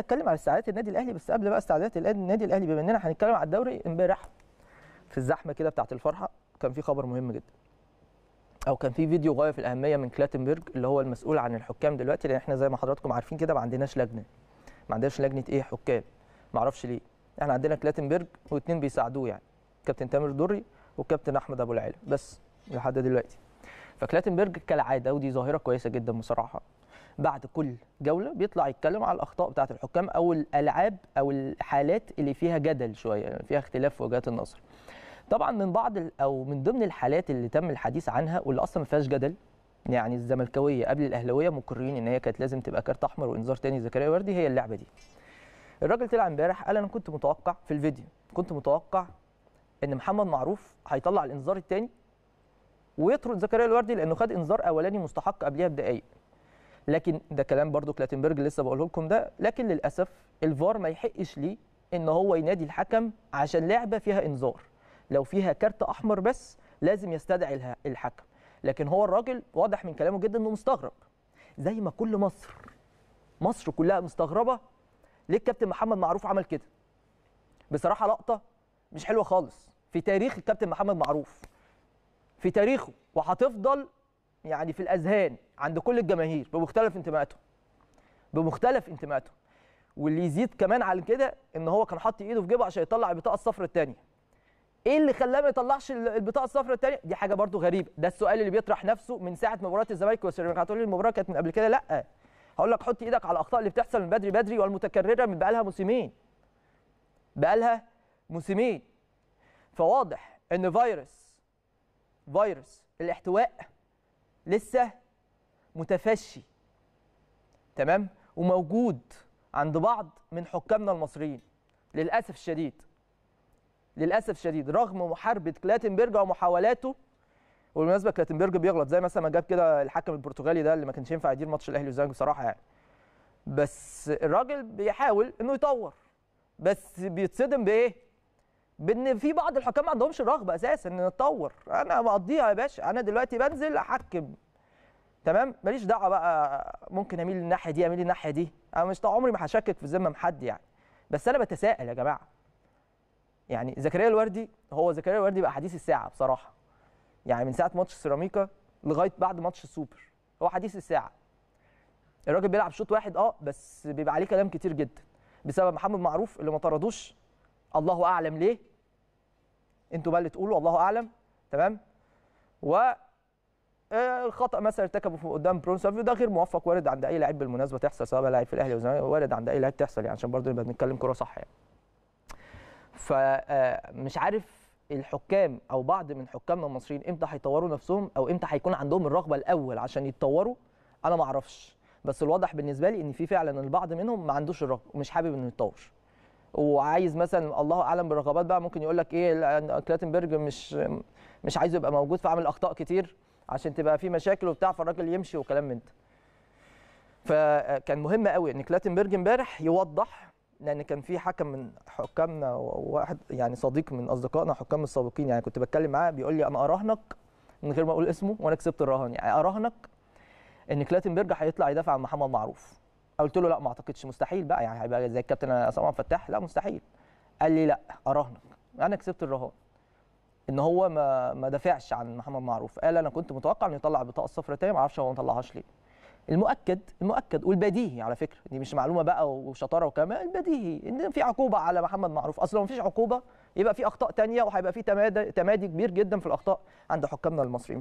اتكلم على استعدادات النادي الأهلي بس قبل بقى استعدادات النادي الأهلي بما إننا هنتكلم على الدوري امبارح في الزحمة كده بتاعة الفرحة كان في خبر مهم جدا. أو كان في فيديو غاية في الأهمية من كلاتنبرج اللي هو المسؤول عن الحكام دلوقتي لأن إحنا زي ما حضراتكم عارفين كده ما عندناش لجنة. ما عندناش لجنة إيه؟ حكام. ما أعرفش ليه. إحنا عندنا كلاتنبرج واثنين بيساعدوه يعني كابتن تامر دري وكابتن أحمد أبو العلا بس لحد دلوقتي. فكلاتنبرج كالعادة ودي ظاهرة كويسة جدا بصراحة. بعد كل جولة بيطلع يتكلم على الأخطاء بتاعة الحكام أو الألعاب أو الحالات اللي فيها جدل شوية يعني فيها اختلاف في وجهات النظر. طبعا من بعض أو من ضمن الحالات اللي تم الحديث عنها واللي أصلا ما فيهاش جدل يعني الزملكاوية قبل الأهلاوية مقررين إن هي كانت لازم تبقى كارت أحمر وإنذار تاني زكريا وردي هي اللعبة دي. الراجل طلع امبارح قال أنا كنت متوقع في الفيديو كنت متوقع إن محمد معروف هيطلع الإنذار الثاني ويطرد زكريا الوردي لأنه خد إنذار أولاني مستحق قبلها بدقائق لكن ده كلام برضو كلاتنبرج لسه بقوله لكم ده لكن للأسف الفار ما يحقش ليه إن هو ينادي الحكم عشان لعبة فيها إنذار. لو فيها كارت أحمر بس لازم يستدعي الحكم. لكن هو الراجل واضح من كلامه جدا إنه مستغرب. زي ما كل مصر مصر كلها مستغربة ليه الكابتن محمد معروف عمل كده؟ بصراحة لقطة مش حلوة خالص. في تاريخ الكابتن محمد معروف. في تاريخه. وهتفضل يعني في الأذهان عند كل الجماهير بمختلف انتماءاتهم بمختلف انتماءاتهم واللي يزيد كمان على كده إن هو كان حاطط إيده في جيبه عشان يطلع البطاقه الصفراء الثانية إيه اللي خلاه ما يطلعش البطاقة الصفراء الثانية دي حاجة برده غريبة. ده السؤال اللي بيطرح نفسه من ساعة مباراة الزمالك والسيراميكا هتقول لي المباراة كانت من قبل كده؟ لأ. هقول لك حط إيدك على الأخطاء اللي بتحصل من بدري بدري والمتكررة من بقالها موسمين. بقالها موسمين. فواضح إن فيروس فيروس الاحتواء لسه متفشي تمام؟ وموجود عند بعض من حكامنا المصريين للأسف الشديد للأسف الشديد رغم محاربة كلاتنبرج ومحاولاته. وبالمناسبة كلاتنبرج بيغلط زي مثلا ما جاب كده الحكم البرتغالي ده اللي ما كانش ينفع يدير ماتش الأهلي والزمالك بصراحة يعني. بس الراجل بيحاول إنه يطور بس بيتصدم بإيه؟ بإن في بعض الحكام ما عندهمش الرغبه أساسا إن نتطور. أنا مقضيها يا باشا. أنا دلوقتي بنزل أحكم. تمام؟ ماليش دعوة بقى. ممكن أميل للناحية دي أميل للناحية دي. أنا مش عمري ما هشكك في ذمة حد يعني. بس أنا بتساءل يا جماعة. يعني زكريا الوردي هو زكريا الوردي بقى حديث الساعة بصراحة. يعني من ساعة ماتش سيراميكا لغاية بعد ماتش السوبر. هو حديث الساعة. الراجل بيلعب شوط واحد آه بس بيبقى عليه كلام كتير جدا. بسبب محمد معروف اللي ما طردوش. الله أعلم ليه. أنتوا بقى اللي تقولوا الله أعلم. تمام؟ و الخطأ مثلا ارتكبه قدام برونو سافيو ده غير موفق وارد عند أي لعيب بالمناسبة تحصل سواء لاعب في الأهلي أو الزمالك وارد عند أي لعيب تحصل يعني عشان برضه نبقى بنتكلم كوره صح يعني. فمش عارف الحكام أو بعض من حكامنا المصريين إمتى هيطوروا نفسهم أو إمتى هيكون عندهم الرغبة الأول عشان يتطوروا؟ أنا ما أعرفش. بس الواضح بالنسبة لي إن في فعلا البعض منهم ما عندوش الرغبة ومش حابب إنه يتطور. وعايز مثلا الله أعلم بالرغبات بقى ممكن يقول لك إيه كلاتنبرج مش مش عايز يبقى موجود فعمل أخطاء كتير عشان تبقى في مشاكل وبتاع فالراجل يمشي وكلام من ده. فكان مهم قوي إن كلاتنبرج امبارح يوضح لأن كان في حكم من حكامنا وواحد يعني صديق من أصدقائنا حكام السابقين يعني كنت بتكلم معاه بيقول لي أنا أراهنك من غير ما أقول اسمه وأنا كسبت الرهان يعني أراهنك إن كلاتنبرج هيطلع يدافع عن محمد معروف. قلت له لا ما أعتقدش مستحيل بقى يعني هيبقى زي الكابتن عصام فتاح. لا مستحيل. قال لي لا أراهنك. أنا كسبت الرهان. إن هو ما ما دافعش عن محمد معروف. قال أنا كنت متوقع إنه يطلع البطاقه الصفراء تاني ما أعرفش هو ما طلعهاش ليه. المؤكد المؤكد والبديهي على فكرة. دي مش معلومة بقى وشطارة وكمان البديهي. إن في عقوبة على محمد معروف. أصلا ما فيش عقوبة يبقى في أخطاء تانية وهيبقى في تمادي تمادي كبير جدا في الأخطاء عند حكامنا المصريين.